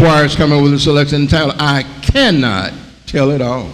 choir is coming with a selection entitled I Cannot Tell It All.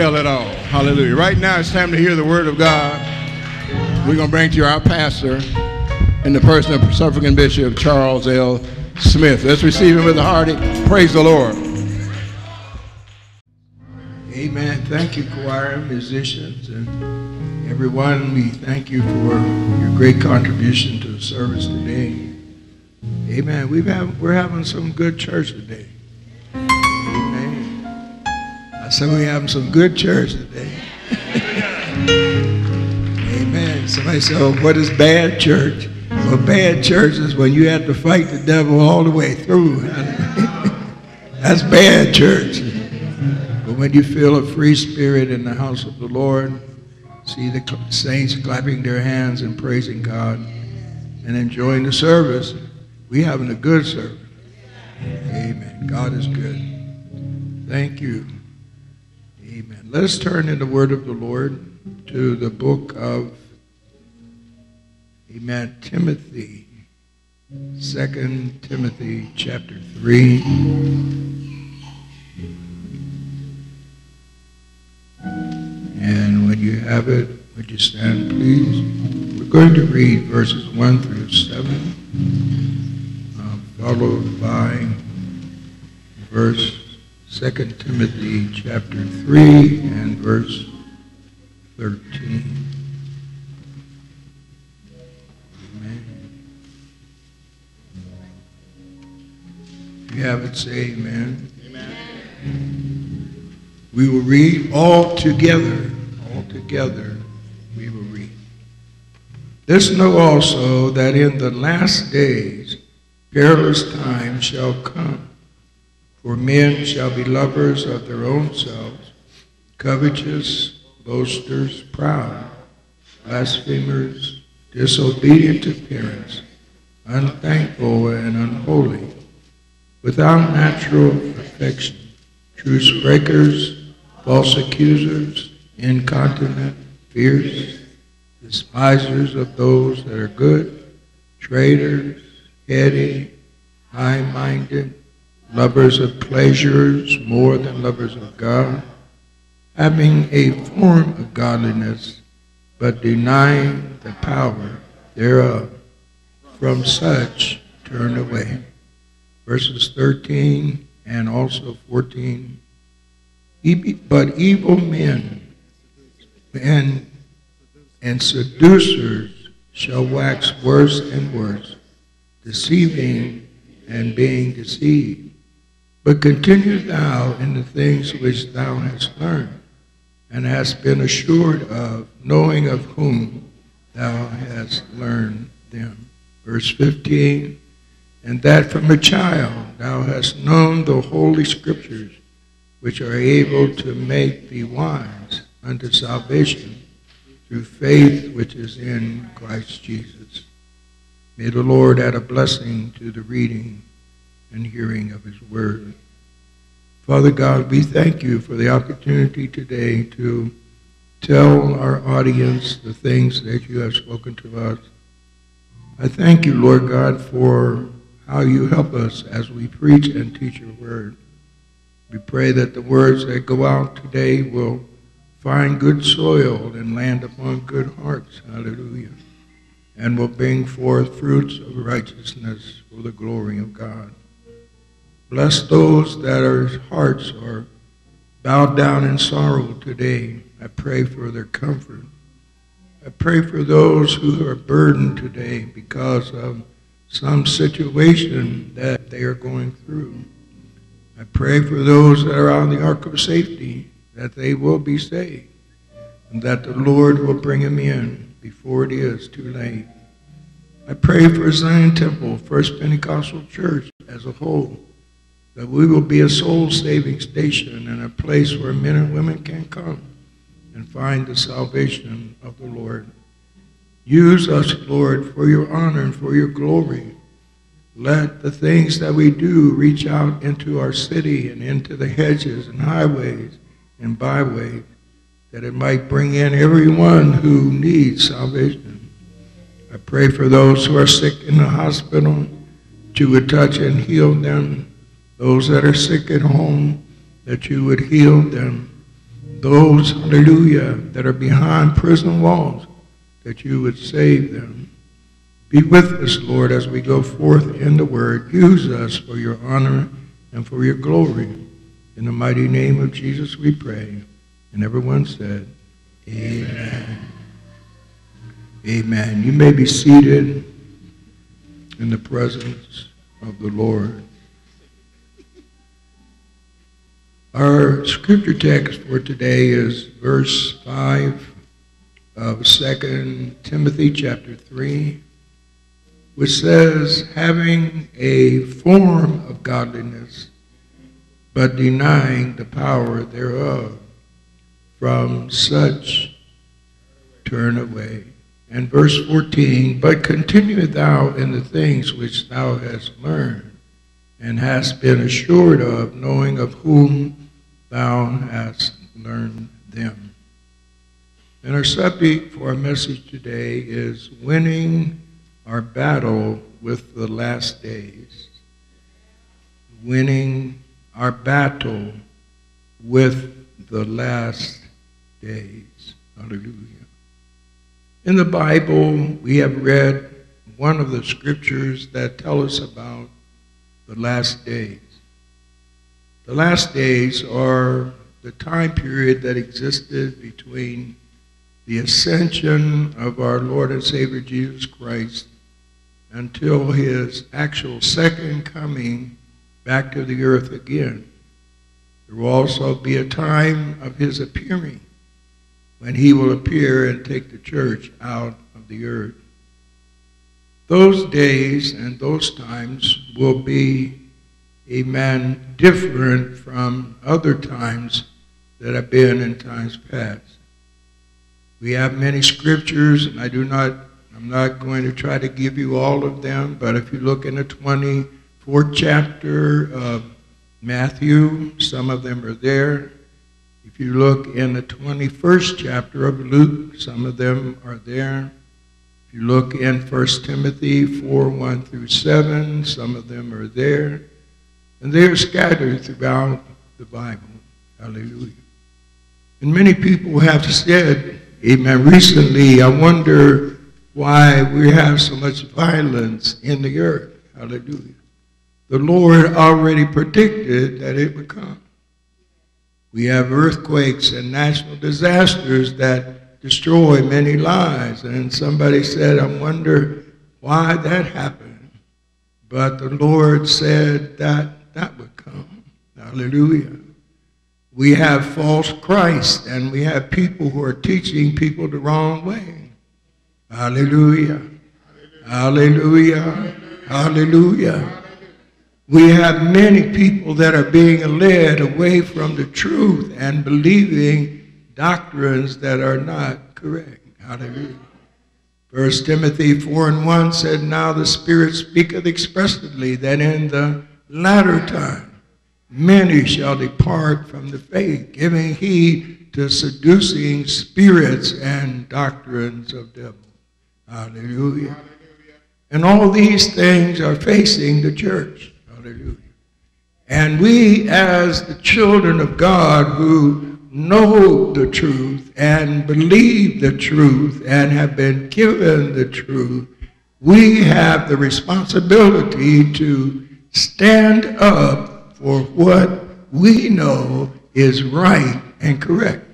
Tell it all. Hallelujah. Right now it's time to hear the word of God. We're going to bring to you our pastor in the person of Suffragan Bishop Charles L. Smith. Let's receive him with a hearty praise the Lord. Amen. Thank you, choir, musicians, and everyone. We thank you for your great contribution to the service today. Amen. We've have, we're having some good church today. Said we're having some good church today. Amen. Somebody said, oh, what is bad church? Well, bad church is when you have to fight the devil all the way through. That's bad church. But when you feel a free spirit in the house of the Lord, see the saints clapping their hands and praising God and enjoying the service, we having a good service. Amen. God is good. Thank you. Amen. Let us turn in the word of the Lord to the book of Amen. Timothy. Second Timothy chapter 3. And when you have it, would you stand, please? We're going to read verses 1 through 7, uh, followed by verse 2 Timothy chapter 3 and verse 13. If you have it, say amen. Amen. We will read all together. All together we will read. This know also that in the last days perilous times shall come. For men shall be lovers of their own selves, covetous, boasters, proud, blasphemers, disobedient to parents, unthankful and unholy without natural affection, truce breakers, false accusers, incontinent, fierce, despisers of those that are good, traitors, heady, high-minded, lovers of pleasures more than lovers of God, having a form of godliness, but denying the power thereof. From such turn away verses 13 and also 14. But evil men and, and seducers shall wax worse and worse, deceiving and being deceived. But continue thou in the things which thou hast learned, and hast been assured of, knowing of whom thou hast learned them. Verse 15 and that from a child thou hast known the holy scriptures, which are able to make thee wise unto salvation through faith which is in Christ Jesus. May the Lord add a blessing to the reading and hearing of his word. Father God, we thank you for the opportunity today to tell our audience the things that you have spoken to us. I thank you, Lord God, for how you help us as we preach and teach your word. We pray that the words that go out today will find good soil and land upon good hearts. Hallelujah. And will bring forth fruits of righteousness for the glory of God. Bless those that are hearts are bowed down in sorrow today. I pray for their comfort. I pray for those who are burdened today because of some situation that they are going through. I pray for those that are on the ark of safety that they will be saved and that the Lord will bring them in before it is too late. I pray for Zion Temple, First Pentecostal Church as a whole, that we will be a soul-saving station and a place where men and women can come and find the salvation of the Lord. Use us, Lord, for your honor and for your glory. Let the things that we do reach out into our city and into the hedges and highways and byways, that it might bring in everyone who needs salvation. I pray for those who are sick in the hospital, would touch and heal them. Those that are sick at home, that you would heal them. Those, hallelujah, that are behind prison walls, that you would save them. Be with us, Lord, as we go forth in the word. Use us for your honor and for your glory. In the mighty name of Jesus we pray. And everyone said, Amen. Amen. You may be seated in the presence of the Lord. Our scripture text for today is verse 5 of 2 Timothy chapter 3, which says, having a form of godliness, but denying the power thereof, from such turn away. And verse 14, but continue thou in the things which thou hast learned, and hast been assured of, knowing of whom thou hast learned them. And our subject for our message today is winning our battle with the last days. Winning our battle with the last days. Hallelujah. In the Bible, we have read one of the scriptures that tell us about the last days. The last days are the time period that existed between the ascension of our Lord and Savior Jesus Christ until his actual second coming back to the earth again. There will also be a time of his appearing when he will appear and take the church out of the earth. Those days and those times will be, amen, different from other times that have been in times past. We have many scriptures, and I do not, I'm not going to try to give you all of them, but if you look in the 24th chapter of Matthew, some of them are there. If you look in the 21st chapter of Luke, some of them are there. If you look in 1 Timothy 4 1 through 7, some of them are there. And they are scattered throughout the Bible. Hallelujah. And many people have said, Amen, recently, I wonder why we have so much violence in the earth. Hallelujah. The Lord already predicted that it would come. We have earthquakes and national disasters that destroy many lives. And somebody said, I wonder why that happened. But the Lord said that that would come. Hallelujah. We have false Christ and we have people who are teaching people the wrong way. Hallelujah. Hallelujah. Hallelujah. We have many people that are being led away from the truth and believing doctrines that are not correct. Hallelujah. First Timothy 4 and 1 said, Now the Spirit speaketh expressly that in the latter time many shall depart from the faith, giving heed to seducing spirits and doctrines of devils. Hallelujah. And all these things are facing the church. Hallelujah. And we, as the children of God who know the truth and believe the truth and have been given the truth, we have the responsibility to stand up for what we know is right and correct.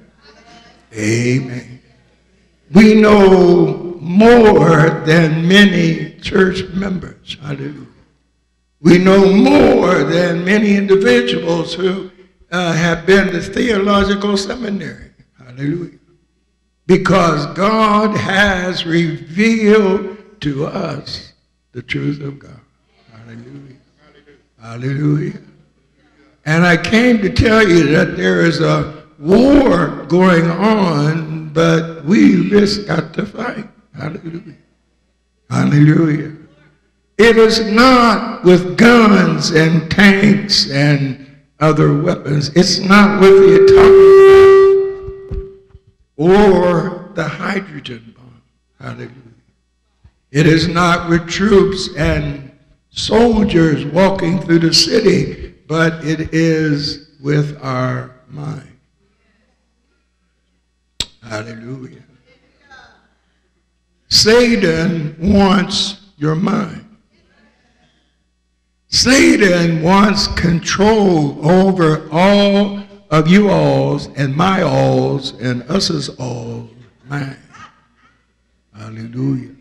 Amen. We know more than many church members. Hallelujah. We know more than many individuals who uh, have been to theological seminary. Hallelujah. Because God has revealed to us the truth of God. Hallelujah. Hallelujah. And I came to tell you that there is a war going on, but we just got to fight. Hallelujah. Hallelujah. It is not with guns and tanks and other weapons. It's not with the atomic bomb or the hydrogen bomb. Hallelujah. It is not with troops and soldiers walking through the city, but it is with our mind. Hallelujah. Satan wants your mind. Satan wants control over all of you alls and my alls and us's all mind. Hallelujah.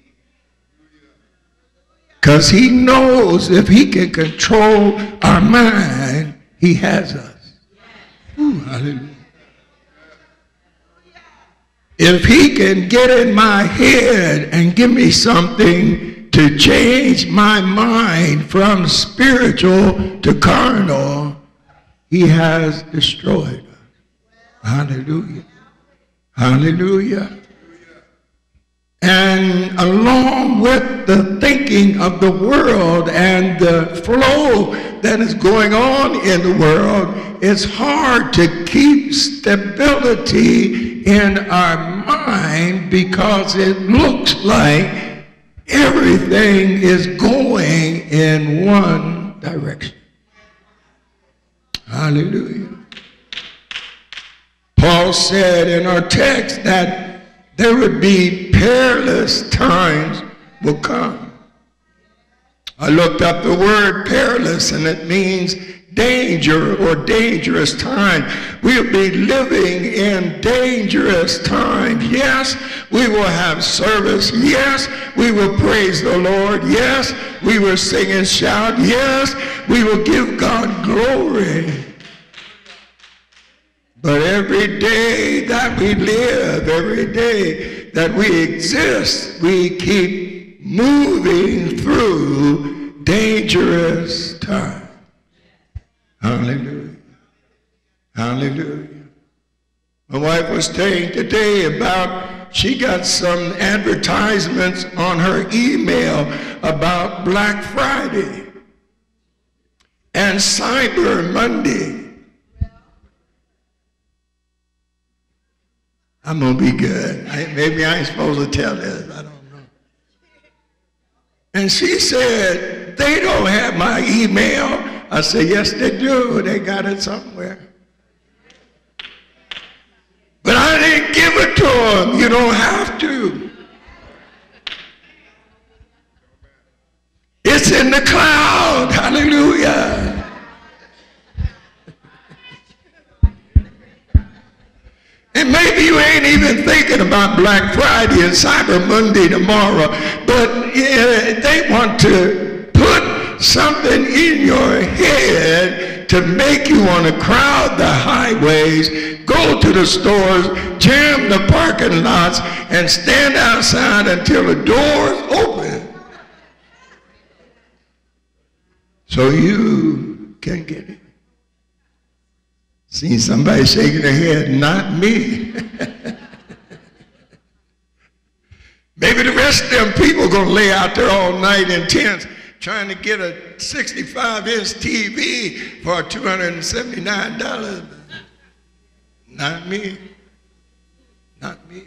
Because he knows if he can control our mind, he has us. Ooh, hallelujah. If he can get in my head and give me something to change my mind from spiritual to carnal, he has destroyed us. Hallelujah. Hallelujah. And along with the thinking of the world and the flow that is going on in the world, it's hard to keep stability in our mind because it looks like everything is going in one direction. Hallelujah. Paul said in our text that there would be perilous times will come. I looked up the word perilous and it means danger or dangerous time. We'll be living in dangerous times. Yes, we will have service. Yes, we will praise the Lord. Yes, we will sing and shout. Yes, we will give God glory. But every day that we live, every day that we exist, we keep moving through dangerous times. Hallelujah. Hallelujah. My wife was saying today about she got some advertisements on her email about Black Friday and Cyber Monday. I'm going to be good. I, maybe I ain't supposed to tell this. I don't know. And she said, they don't have my email. I said, yes, they do. They got it somewhere. But I didn't give it to them. You don't have to. It's in the cloud. Hallelujah. And maybe you ain't even thinking about Black Friday and Cyber Monday tomorrow, but yeah, they want to put something in your head to make you want to crowd the highways, go to the stores, jam the parking lots, and stand outside until the doors open. So you can get it. See somebody shaking their head, not me. Maybe the rest of them people going to lay out there all night in tents trying to get a 65-inch TV for $279. Not me. Not me.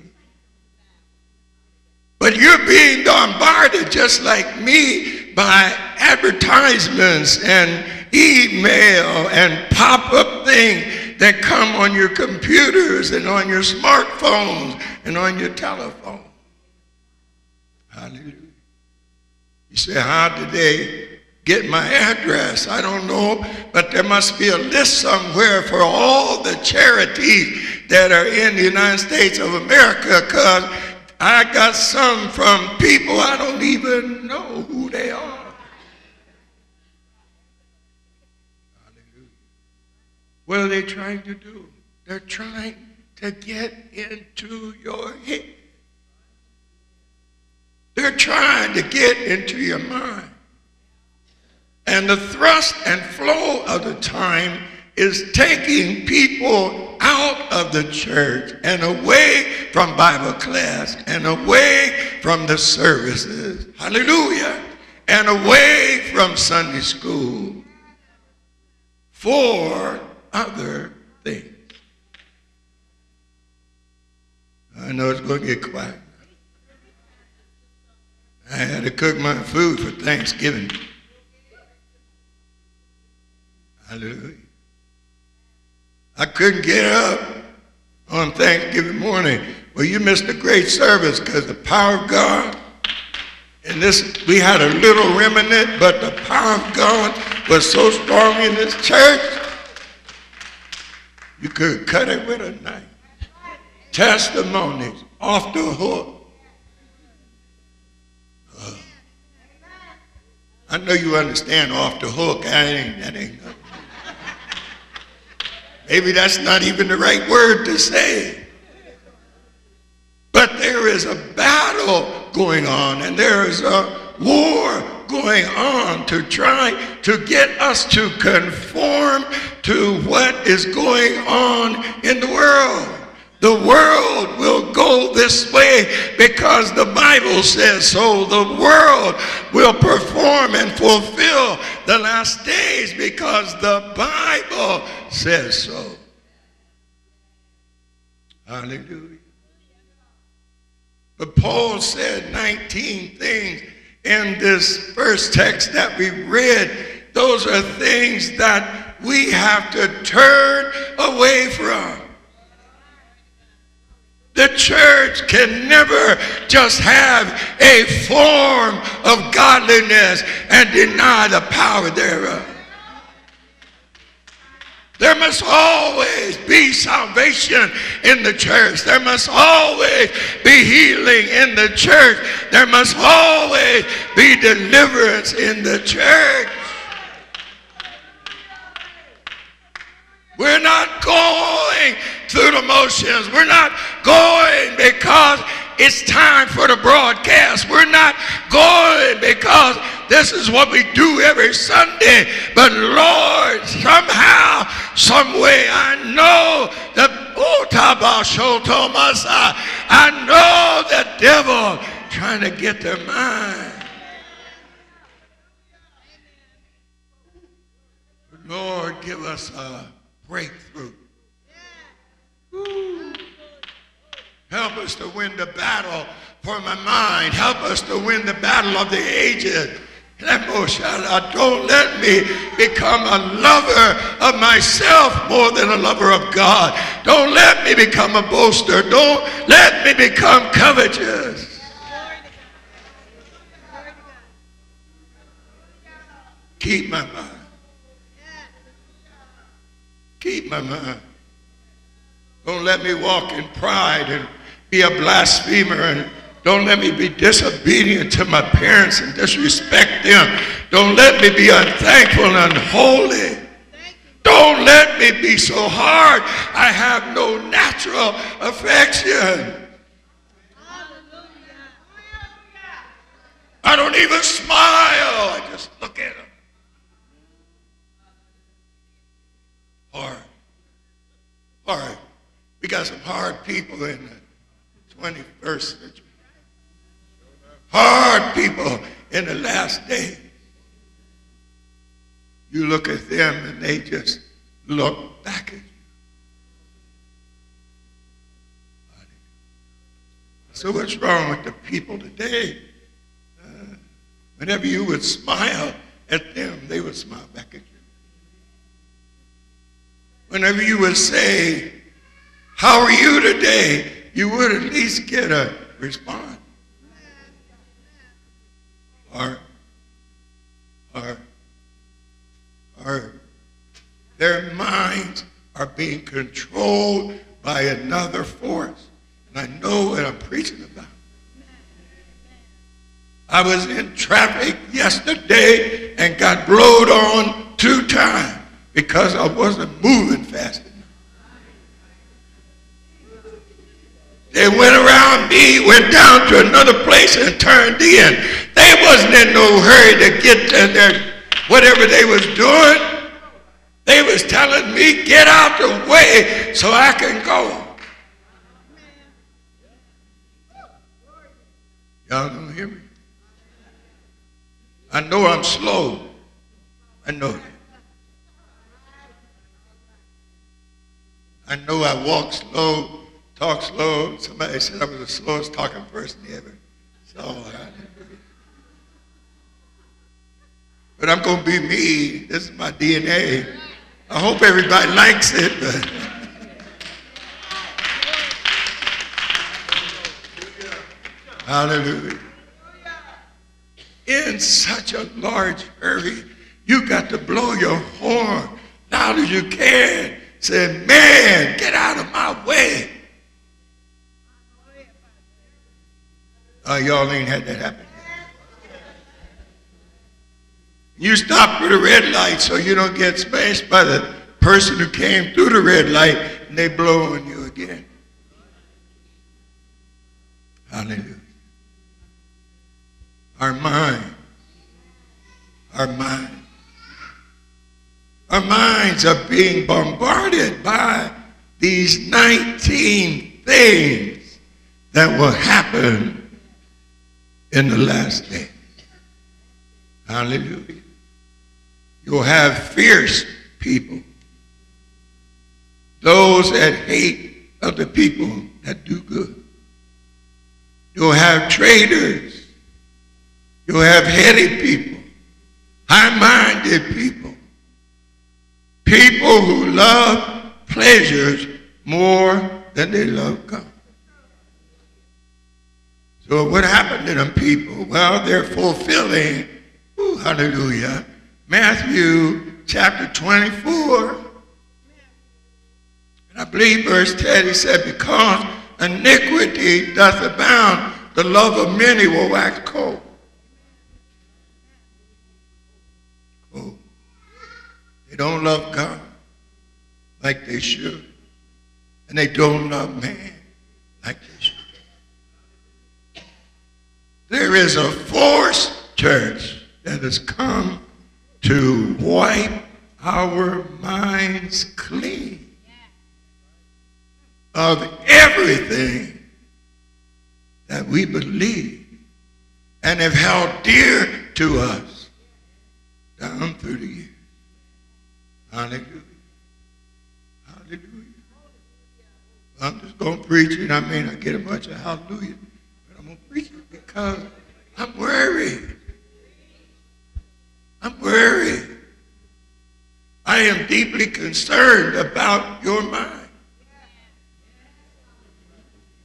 But you're being bombarded just like me by advertisements and email and pop-up things that come on your computers and on your smartphones and on your telephone. Hallelujah. You say, how did they get my address? I don't know, but there must be a list somewhere for all the charities that are in the United States of America because I got some from people I don't even know who they are. What are they trying to do? They're trying to get into your head. They're trying to get into your mind. And the thrust and flow of the time is taking people out of the church and away from Bible class and away from the services. Hallelujah. And away from Sunday school for other things. I know it's going to get quiet. I had to cook my food for Thanksgiving. Hallelujah. I couldn't get up on Thanksgiving morning. Well, you missed a great service because the power of God, and this, we had a little remnant, but the power of God was so strong in this church you could cut it with a knife. Testimonies off the hook. Uh, I know you understand off the hook. I ain't, that ain't nothing. Maybe that's not even the right word to say. But there is a battle going on, and there is a war going on to try to get us to conform to what is going on in the world. The world will go this way because the Bible says so. The world will perform and fulfill the last days because the Bible says so. Hallelujah. But Paul said 19 things in this first text that we read. Those are things that we have to turn away from. The church can never just have a form of godliness and deny the power thereof. There must always be salvation in the church. There must always be healing in the church. There must always be deliverance in the church. We're not going through the motions. We're not going because it's time for the broadcast. We're not going because this is what we do every Sunday. But Lord, somehow, some way, I know that oh, I know the devil trying to get their mind. Lord, give us a breakthrough. Help us to win the battle for my mind. Help us to win the battle of the ages. Don't let me become a lover of myself more than a lover of God. Don't let me become a boaster. Don't let me become covetous. Keep my mind. Keep my mind. Don't let me walk in pride and be a blasphemer and don't let me be disobedient to my parents and disrespect them. Don't let me be unthankful and unholy. Don't let me be so hard. I have no natural affection. I don't even smile. I just look at them. Hard. Hard. We got some hard people in the 21st century. Hard people in the last day. You look at them and they just look back at you. So what's wrong with the people today? Uh, whenever you would smile at them, they would smile back at you. Whenever you would say, how are you today? You would at least get a response. Or, or, or their minds are being controlled by another force. And I know what I'm preaching about. I was in traffic yesterday and got blowed on two times because I wasn't moving fast They went around me, went down to another place and turned in. They wasn't in no hurry to get to their whatever they was doing. They was telling me, get out the way so I can go. Y'all don't hear me? I know I'm slow. I know. I know I walk slow talk slow. Somebody said I was the slowest talking person ever. So, uh, but I'm going to be me. This is my DNA. I hope everybody likes it. But Hallelujah. In such a large hurry, you got to blow your horn loud as you can. Say, man, get out of my way. Uh, y'all ain't had that happen. You stop for the red light so you don't get smashed by the person who came through the red light and they blow on you again. Hallelujah. Our mind. Our mind. Our minds are being bombarded by these 19 things that will happen in the last day. Hallelujah. You'll have fierce people. Those that hate other people that do good. You'll have traitors. You'll have heady people, high-minded people, people who love pleasures more than they love God. So what happened to them people? Well, they're fulfilling, ooh, hallelujah, Matthew chapter 24. And I believe verse 10, he said, because iniquity doth abound, the love of many will wax cold. Oh, they don't love God like they should. And they don't love man like they should. There is a force, church, that has come to wipe our minds clean of everything that we believe and have held dear to us down through the years. Hallelujah. Hallelujah. I'm just going to preach it. I may not get a bunch of hallelujah, but I'm going to preach it because I'm worried. I'm worried. I am deeply concerned about your mind.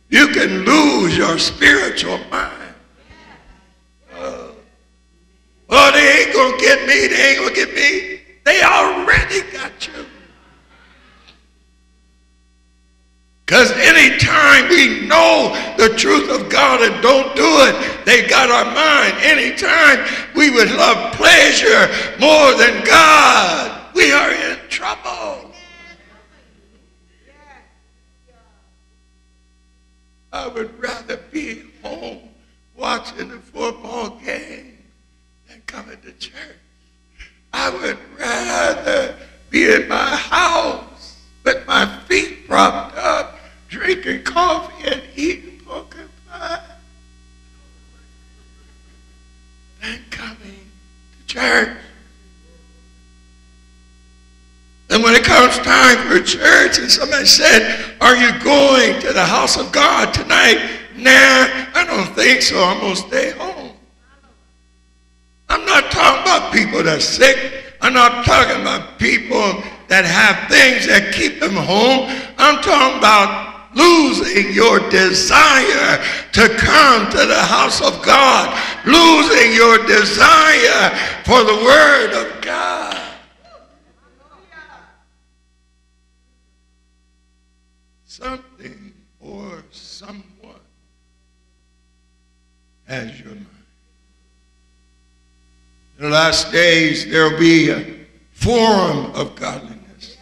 You can lose your spiritual mind. Uh, oh, they ain't going to get me. They ain't going to get me. They already got you. Because anytime we know the truth of God and don't do it, they got our mind. Anytime we would love pleasure more than God, we are in trouble. I would rather be home watching the football game than coming to church. I would rather be in my house with my feet propped up, drinking coffee and eating pork and pie than coming to church. And when it comes time for church and somebody said, are you going to the house of God tonight? Nah, I don't think so. I'm going to stay home. I'm not talking about people that are sick. I'm not talking about people that have things that keep them home. I'm talking about losing your desire to come to the house of God, losing your desire for the word of God. something or someone has your mind. In the last days, there will be a forum of godliness,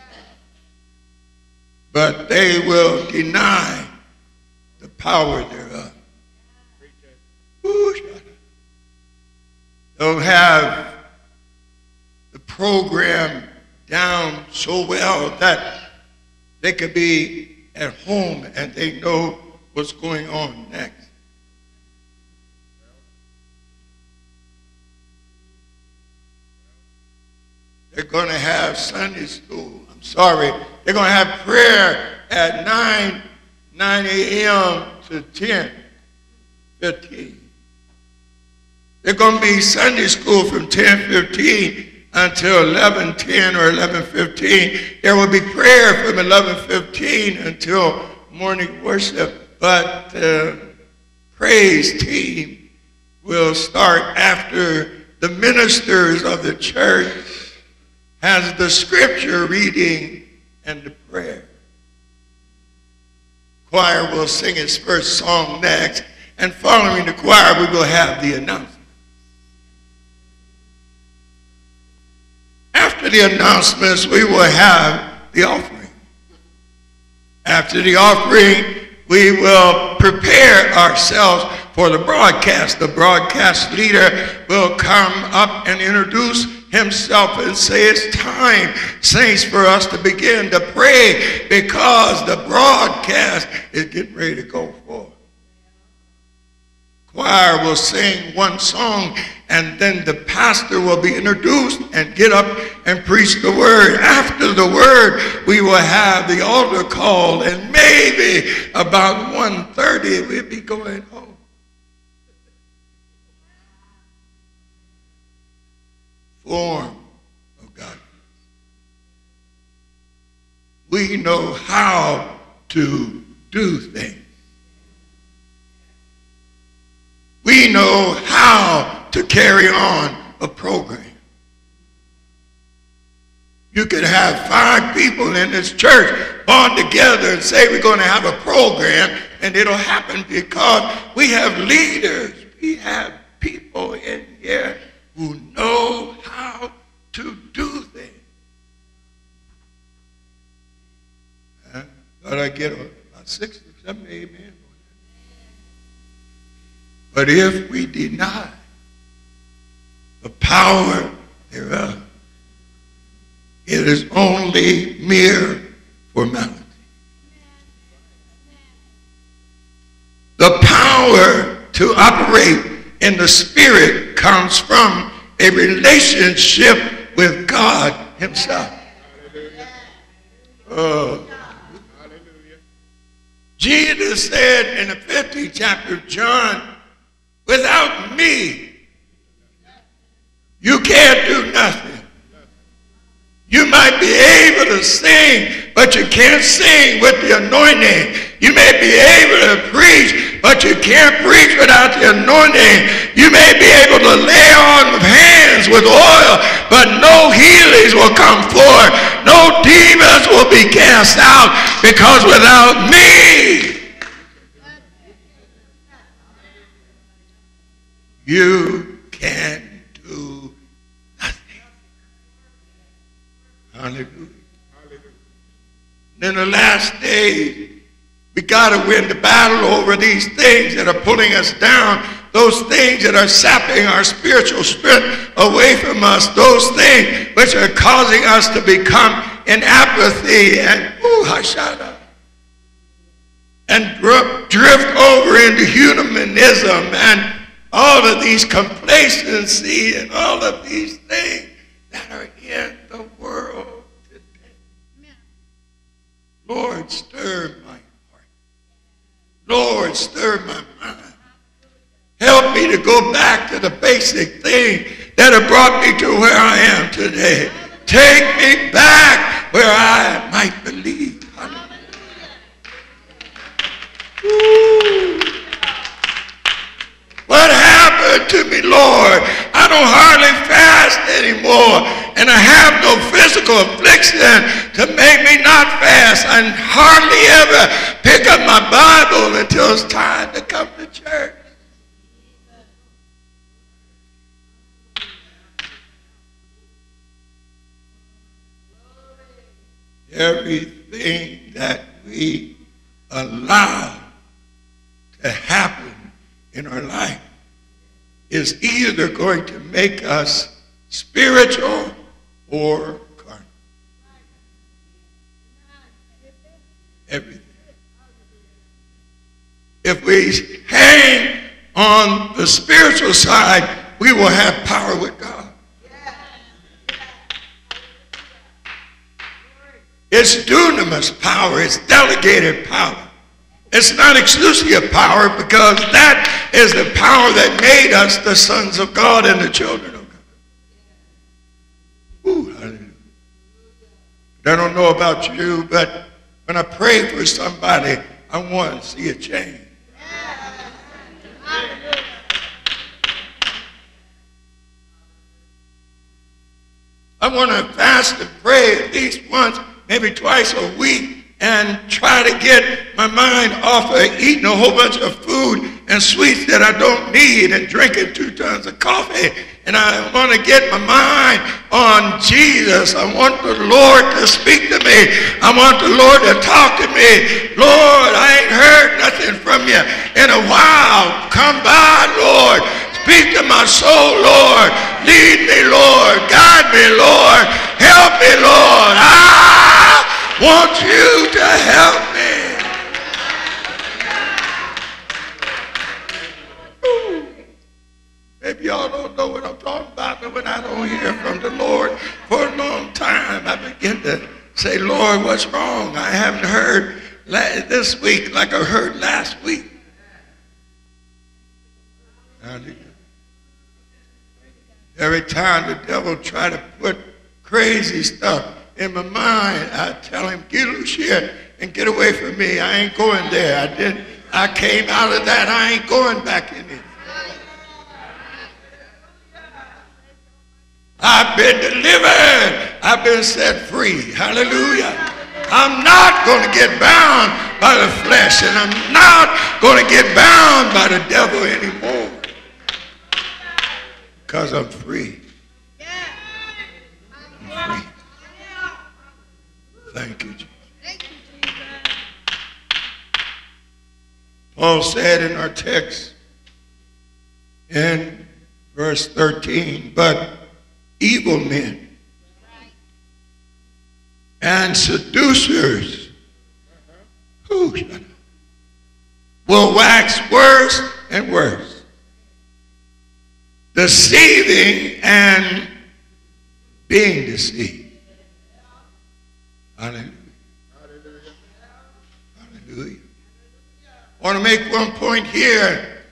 but they will deny the power thereof. They'll have the program down so well that they could be at home and they know what's going on next. They're going to have Sunday school. I'm sorry. They're going to have prayer at 9, 9 a.m. to 10, 15. They're going to be Sunday school from 10, 15 until 11.10 or 11.15. There will be prayer from 11.15 until morning worship. But the praise team will start after the ministers of the church has the scripture reading and the prayer. Choir will sing its first song next, and following the choir, we will have the announcement. after the announcements, we will have the offering. After the offering, we will prepare ourselves for the broadcast. The broadcast leader will come up and introduce himself and say it's time, saints, for us to begin to pray because the broadcast is getting ready to go forth. Choir will sing one song and then the pastor will be introduced and get up and preach the word. After the word, we will have the altar call and maybe about 1.30 we'll be going home. Form of God. We know how to do things. We know how to carry on a program. You could have five people in this church bond together and say we're going to have a program, and it'll happen because we have leaders. We have people in here who know how to do things. Huh? Thought I get about six or seven amen. But if we deny the power thereof, it is only mere formality. The power to operate in the Spirit comes from a relationship with God Himself. Uh, Jesus said in the 50th chapter of John, without me, you can't do nothing. You might be able to sing, but you can't sing with the anointing. You may be able to preach, but you can't preach without the anointing. You may be able to lay on hands with oil, but no healings will come forth. No demons will be cast out because without me, you can't Hallelujah. In the last days, we got to win the battle over these things that are pulling us down, those things that are sapping our spiritual strength away from us, those things which are causing us to become in apathy and ooh, hashada, and drift over into humanism and all of these complacency and all of these things that are in the world. Today. Lord, stir my heart. Lord, stir my mind. Help me to go back to the basic thing that have brought me to where I am today. Take me back where I might believe. What happened to me, Lord? I don't hardly fast anymore and I have no physical affliction to make me not fast. I hardly ever pick up my Bible until it's time to come to church. Everything that we allow to happen in our life is either going to make us spiritual or carnal. Everything. If we hang on the spiritual side, we will have power with God. It's dunamis power. It's delegated power. It's not exclusive power because that is the power that made us the sons of God and the children of God. Ooh. I don't know about you, but when I pray for somebody, I want to see a change. I want to fast and pray at least once, maybe twice a week, and try to get my mind off of eating a whole bunch of food and sweets that I don't need and drinking two tons of coffee and I want to get my mind on Jesus. I want the Lord to speak to me. I want the Lord to talk to me. Lord, I ain't heard nothing from you in a while. Come by, Lord. Speak to my soul, Lord. Lead me, Lord. Guide me, Lord. Help me, Lord. I want you to help me. Maybe y'all don't know what I'm talking about, but when I don't hear from the Lord for a long time, I begin to say, Lord, what's wrong? I haven't heard this week like I heard last week. Every time the devil try to put crazy stuff in my mind, I tell him, get loose here and get away from me. I ain't going there. I did I came out of that. I ain't going back in it. I've been delivered. I've been set free. Hallelujah. I'm not going to get bound by the flesh, and I'm not going to get bound by the devil anymore. Because I'm free. I'm free. Thank you, Jesus. Paul said in our text in verse 13, but evil men and seducers who will wax worse and worse, deceiving and being deceived. Hallelujah. Hallelujah. I want to make one point here.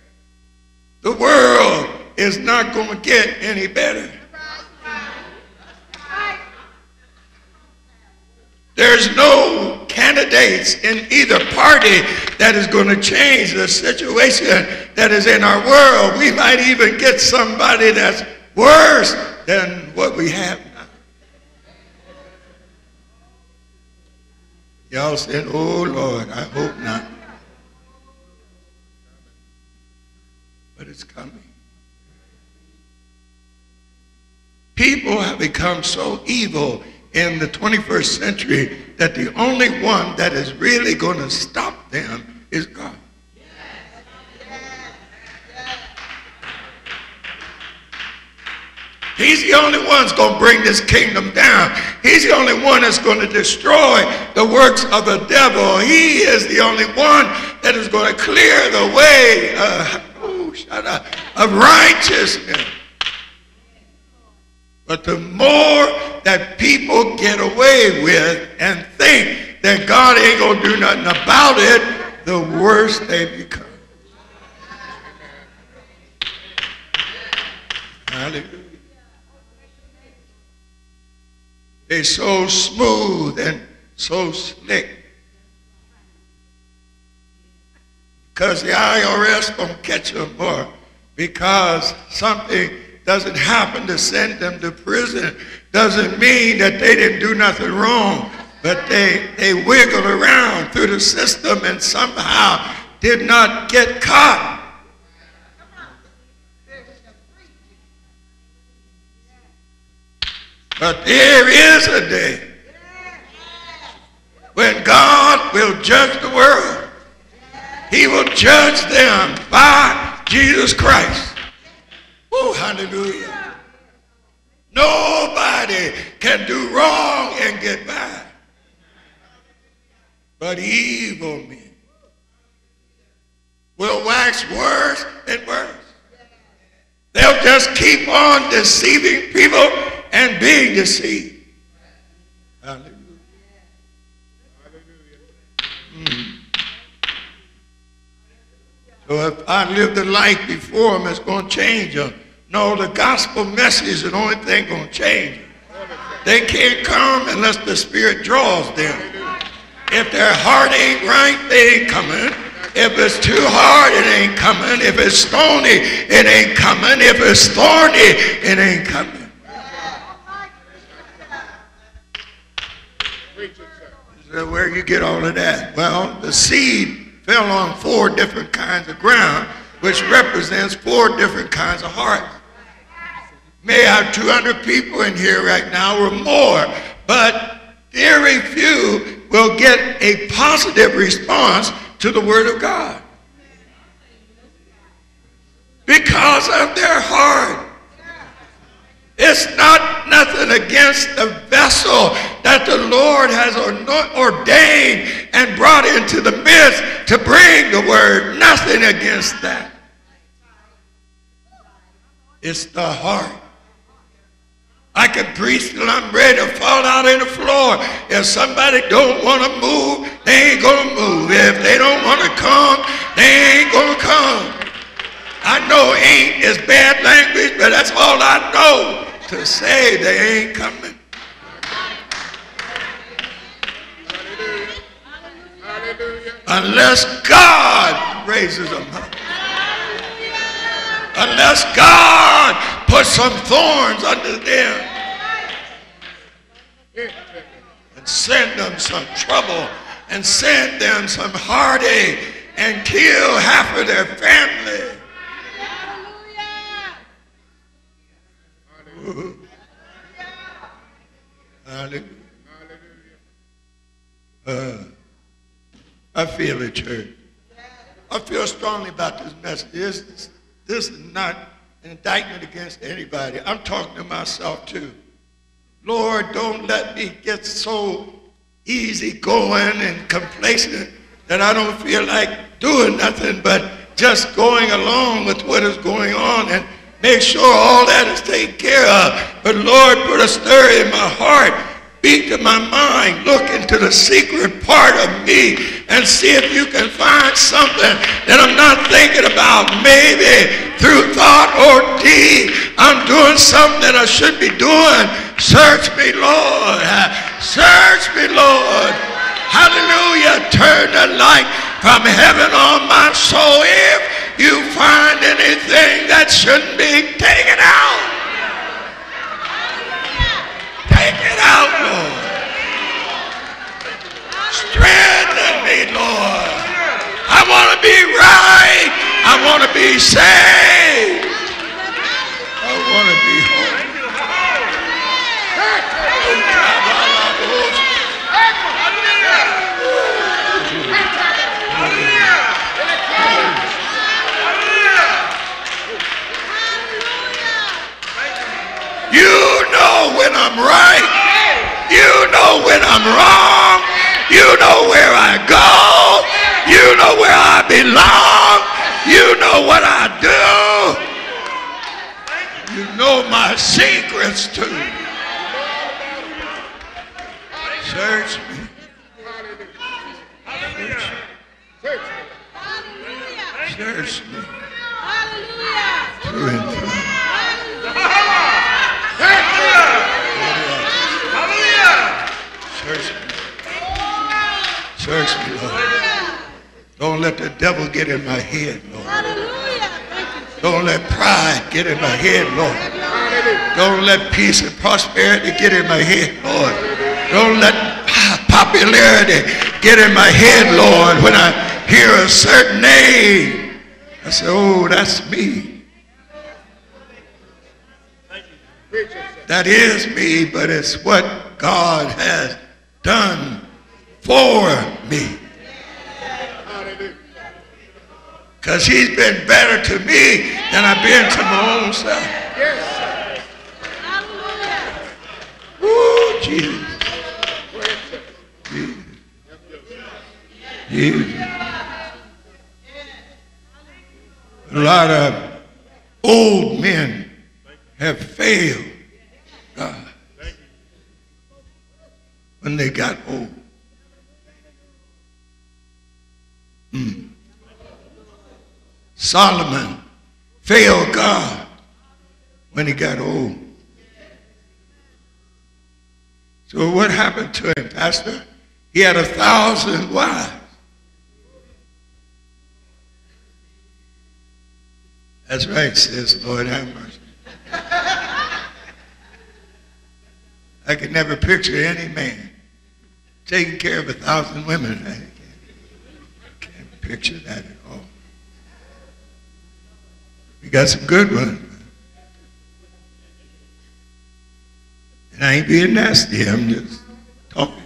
The world is not going to get any better. There's no candidates in either party that is going to change the situation that is in our world. We might even get somebody that's worse than what we have Y'all said, oh Lord, I hope not. But it's coming. People have become so evil in the 21st century that the only one that is really going to stop them is God. He's the only one that's going to bring this kingdom down. He's the only one that's going to destroy the works of the devil. He is the only one that is going to clear the way uh, oh, of righteousness. But the more that people get away with and think that God ain't going to do nothing about it, the worse they become. Hallelujah. They're so smooth and so slick. Because the IRS to catch them more because something doesn't happen to send them to prison doesn't mean that they didn't do nothing wrong, but they, they wiggled around through the system and somehow did not get caught. But there is a day when God will judge the world. He will judge them by Jesus Christ. Oh, hallelujah. Nobody can do wrong and get by. But evil men will wax worse and worse. They'll just keep on deceiving people and being deceived. So if I lived a life before them, it's going to change them. No, the gospel message is the only thing going to change. them. They can't come unless the Spirit draws them. If their heart ain't right, they ain't coming. If it's too hard, it ain't coming. If it's stony, it ain't coming. If it's thorny, it ain't coming. So where you get all of that? Well, the seed fell on four different kinds of ground, which represents four different kinds of hearts. may have 200 people in here right now or more, but very few will get a positive response to the Word of God because of their heart. It's not nothing against the vessel that the Lord has ordained and brought into the midst to bring the word. Nothing against that. It's the heart. I can preach till I'm ready to fall out on the floor. If somebody don't want to move, they ain't going to move. If they don't want to come, they ain't going to come. I know ain't is bad language, but that's all I know to say they ain't coming. Unless God raises them up. Unless God puts some thorns under them and send them some trouble and send them some heartache and kill half of their family. Hallelujah. Uh, I feel it, church. I feel strongly about this message. This, this is not indictment against anybody. I'm talking to myself too. Lord, don't let me get so easy going and complacent that I don't feel like doing nothing but just going along with what is going on and Make sure all that is taken care of. But Lord, put a stir in my heart. Beat to my mind. Look into the secret part of me and see if you can find something that I'm not thinking about. Maybe through thought or deed, I'm doing something that I should be doing. Search me, Lord. Search me, Lord. Hallelujah. Turn the light from heaven on my soul. If you find anything that shouldn't be, taken out. Take it out, Lord. Strengthen me, Lord. I want to be right. I want to be saved. I want to be when I'm right. You know when I'm wrong. You know where I go. You know where I belong. You know what I do. You know my secrets too. Search me. Search me. Search Through and through. Search me. Search me, Lord. Don't let the devil get in my head, Lord. Don't let pride get in my head, Lord. Don't let peace and prosperity get in my head, Lord. Don't let popularity get in my head, Lord. When I hear a certain name, I say, oh, that's me. That is me, but it's what God has done for me. Because he's been better to me than I've been to my own self. Yes. Jesus. Jesus. A lot of old men have failed God when they got old. Hmm. Solomon failed God when he got old. So what happened to him, Pastor? He had a thousand wives. That's right, says Lord have mercy. I could never picture any man taking care of a thousand women. Picture that at all. We got some good ones. And I ain't being nasty, I'm just talking.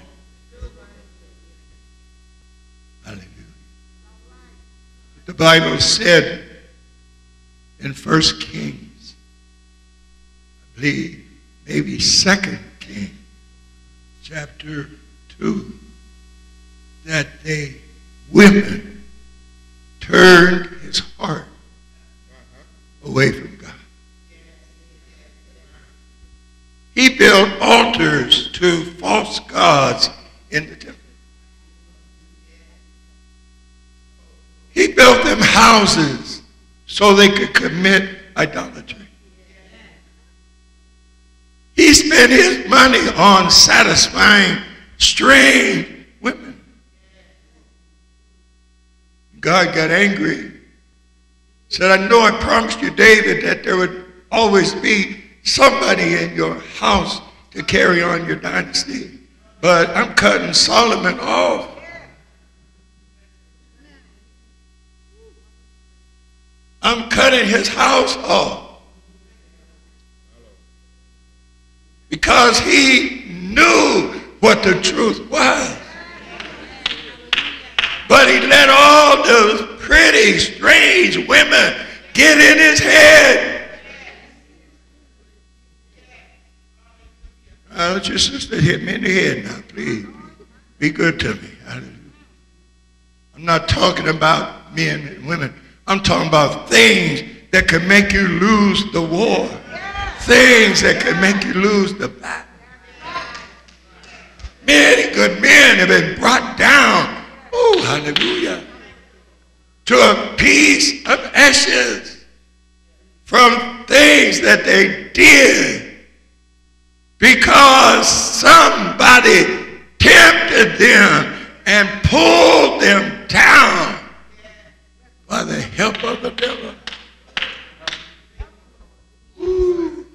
Hallelujah. The Bible said in First Kings, I believe, maybe Second Kings, chapter 2, that they women turned his heart away from God. He built altars to false gods in the temple. He built them houses so they could commit idolatry. He spent his money on satisfying strange women. God got angry. Said, I know I promised you, David, that there would always be somebody in your house to carry on your dynasty. But I'm cutting Solomon off. I'm cutting his house off. Because he knew what the truth was. But he let all those pretty, strange women get in his head. Let your sister hit me in the head now, please. Be good to me. I'm not talking about men and women. I'm talking about things that can make you lose the war. Things that can make you lose the battle. Many good men have been brought down. Oh, hallelujah. To a piece of ashes from things that they did because somebody tempted them and pulled them down by the help of the devil. Ooh.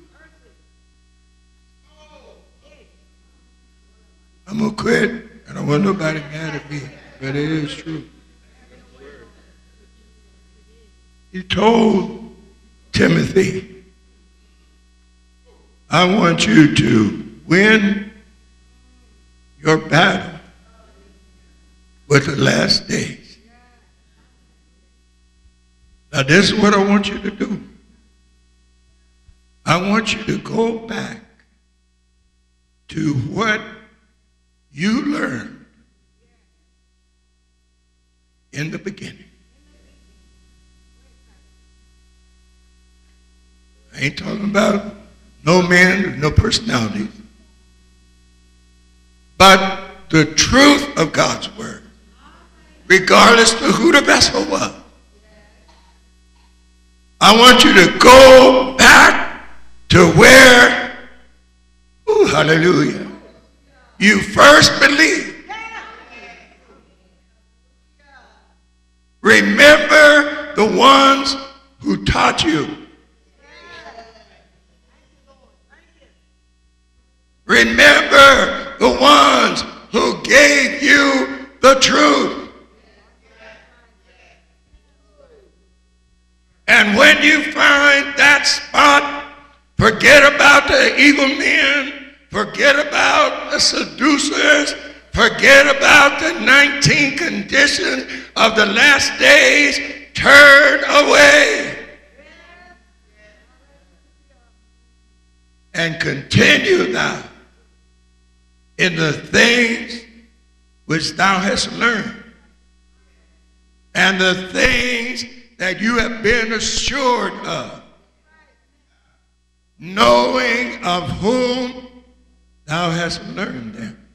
I'm going to quit. I don't want nobody mad at me, but it is true. He told Timothy, I want you to win your battle with the last days. Now, this is what I want you to do. I want you to go back to what you learned in the beginning. I ain't talking about no man, no personality, but the truth of God's word, regardless of who the vessel was. I want you to go back to where, ooh, hallelujah, you first believed. Remember the ones who taught you. Remember the ones who gave you the truth. And when you find that spot, forget about the evil men, forget about the seducers, forget about the 19 conditions of the last days, turn away. And continue thou in the things which thou hast learned and the things that you have been assured of, knowing of whom thou hast learned them.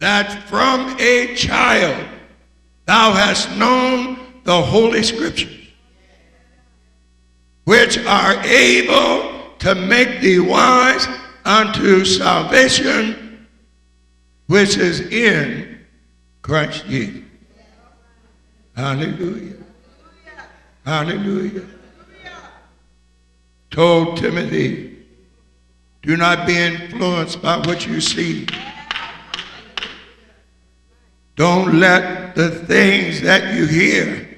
That from a child thou hast known the Holy Scriptures, which are able to make thee wise unto salvation, which is in Christ Jesus. Hallelujah. Hallelujah. Told Timothy, do not be influenced by what you see. Don't let the things that you hear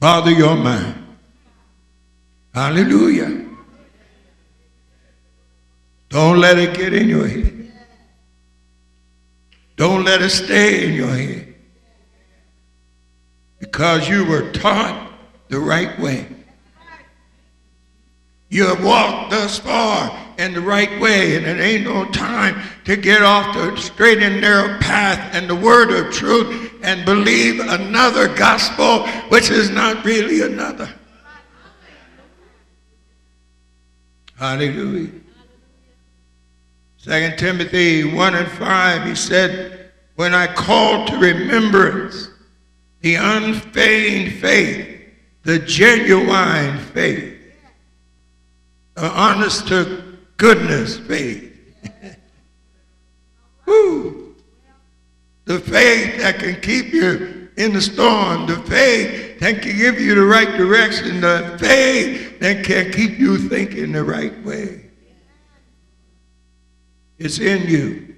bother your mind. Hallelujah. Don't let it get in your head. Don't let it stay in your head. Because you were taught the right way. You have walked thus far in the right way, and it ain't no time to get off the straight and narrow path and the word of truth and believe another gospel, which is not really another. Hallelujah. Second Timothy 1 and 5, he said, When I call to remembrance the unfeigned faith, the genuine faith, the honest to goodness faith. Woo! The faith that can keep you in the storm, the faith that can give you the right direction, the faith that can keep you thinking the right way. It's in you.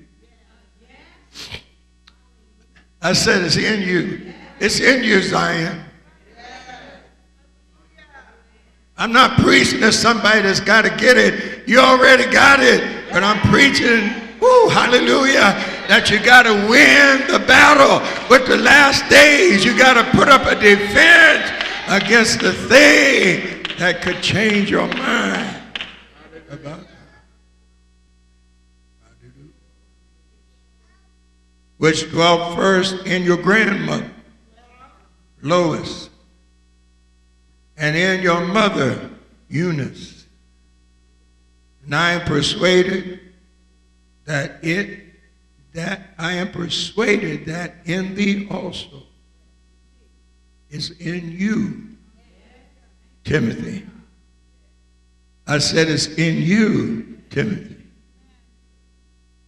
I said it's in you. It's in you, Zion. I'm not preaching to somebody that's got to get it. You already got it. But I'm preaching, whoo, hallelujah, that you got to win the battle with the last days. You got to put up a defense against the thing that could change your mind about which dwelt first in your grandmother, Lois and in your mother, Eunice. And I am persuaded that it, that I am persuaded that in thee also is in you, Timothy. I said it's in you, Timothy.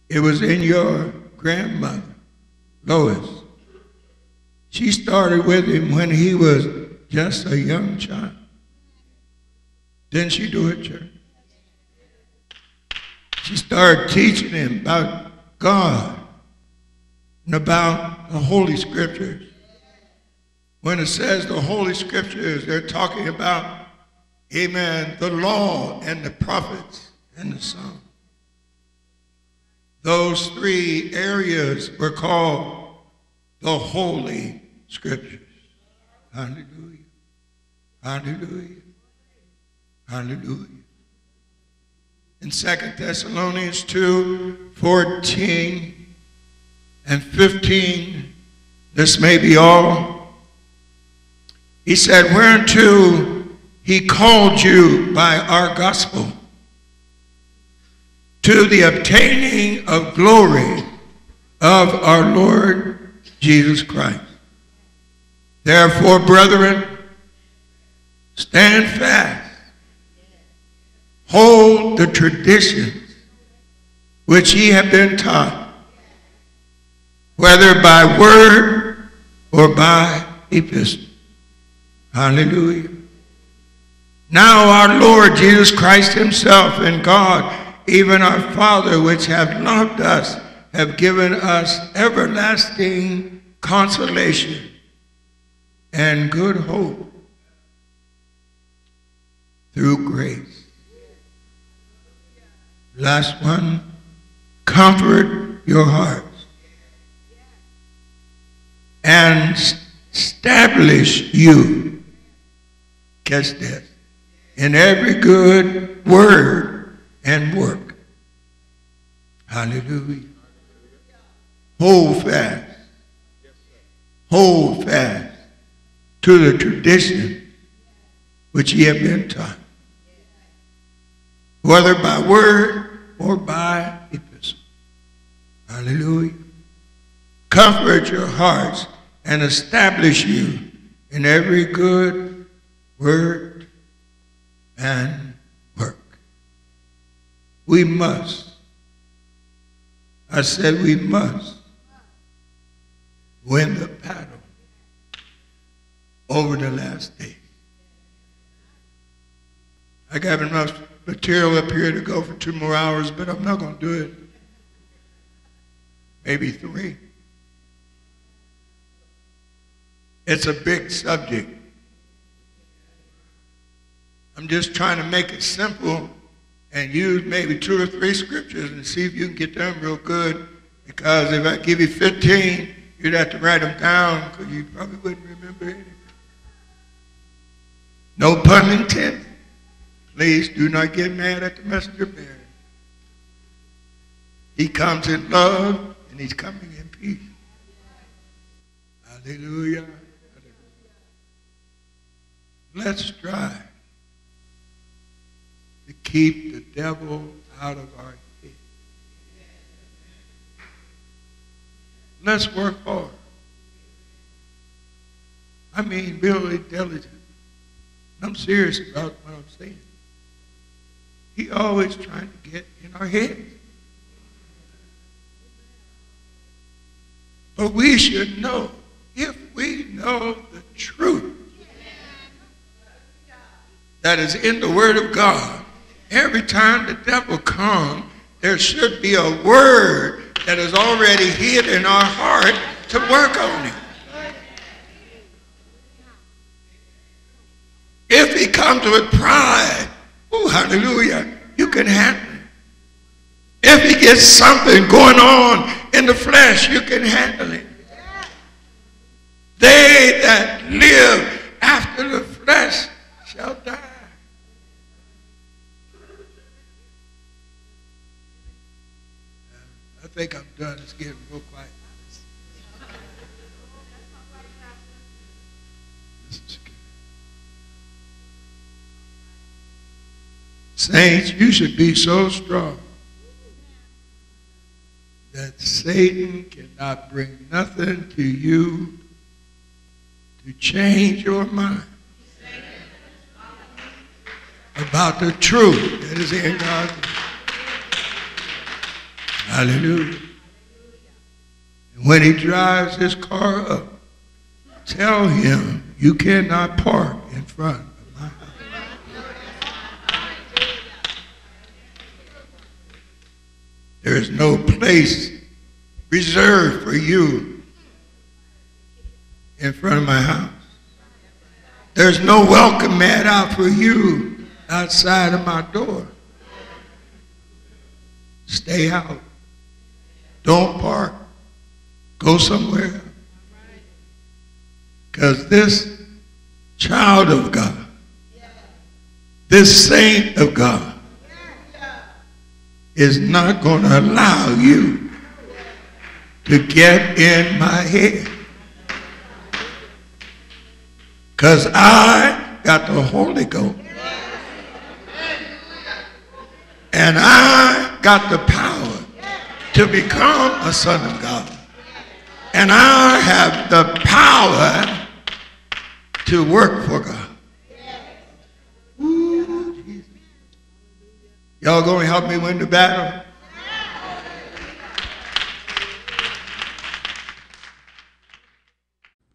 It was in your grandmother, Lois. She started with him when he was just a young child. Didn't she do it, church? She started teaching him about God and about the Holy Scriptures. When it says the Holy Scriptures, they're talking about, amen, the law and the prophets and the Psalms. Those three areas were called the Holy Scriptures. Hallelujah. Hallelujah. Hallelujah. In 2 Thessalonians 2 14 and 15, this may be all. He said, Whereunto he called you by our gospel to the obtaining of glory of our Lord Jesus Christ. Therefore, brethren, Stand fast. Hold the traditions which ye have been taught, whether by word or by epistle. Hallelujah. Now our Lord Jesus Christ himself and God, even our Father, which have loved us, have given us everlasting consolation and good hope through grace. Last one, comfort your hearts and establish you, catch this, in every good word and work. Hallelujah. Hold fast. Hold fast to the tradition which ye have been taught whether by word or by epistle. Hallelujah. Comfort your hearts and establish you in every good word and. We must. I said we must win the battle over the last days. I got enough material up here to go for two more hours, but I'm not going to do it. Maybe three. It's a big subject. I'm just trying to make it simple and use maybe two or three scriptures and see if you can get them real good. Because if I give you 15, you'd have to write them down because you probably wouldn't remember anything. No pun intended. Please do not get mad at the messenger bearer. He comes in love and he's coming in peace. Hallelujah. Let's strive keep the devil out of our head. Let's work hard. I mean, really diligent. I'm serious about what I'm saying. He always trying to get in our heads. But we should know, if we know the truth that is in the Word of God, every time the devil comes, there should be a word that is already hid in our heart to work on it. If he comes with pride, oh, hallelujah, you can handle it. If he gets something going on in the flesh, you can handle it. They that live after the flesh shall die. Think I'm done. It's getting real quiet. Saints, you should be so strong that Satan cannot bring nothing to you to change your mind about the truth that is in God's. Hallelujah. When he drives his car up, tell him you cannot park in front of my house. There is no place reserved for you in front of my house. There's no welcome mat out for you outside of my door. Stay out. Don't park. Go somewhere. Because this child of God, this saint of God, is not going to allow you to get in my head. Because I got the Holy Ghost. And I got the to become a son of God. And I have the power to work for God. Y'all going to help me win the battle?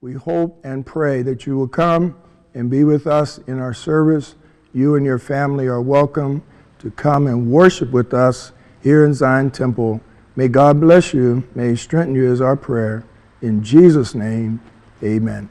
We hope and pray that you will come and be with us in our service. You and your family are welcome to come and worship with us here in Zion Temple. May God bless you. May He strengthen you is our prayer. In Jesus' name, amen.